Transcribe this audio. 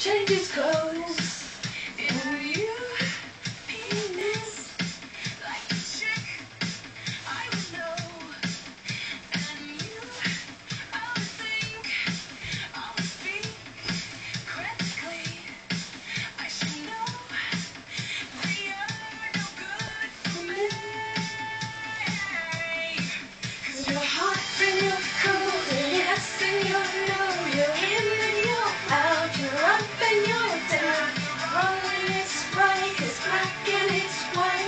change his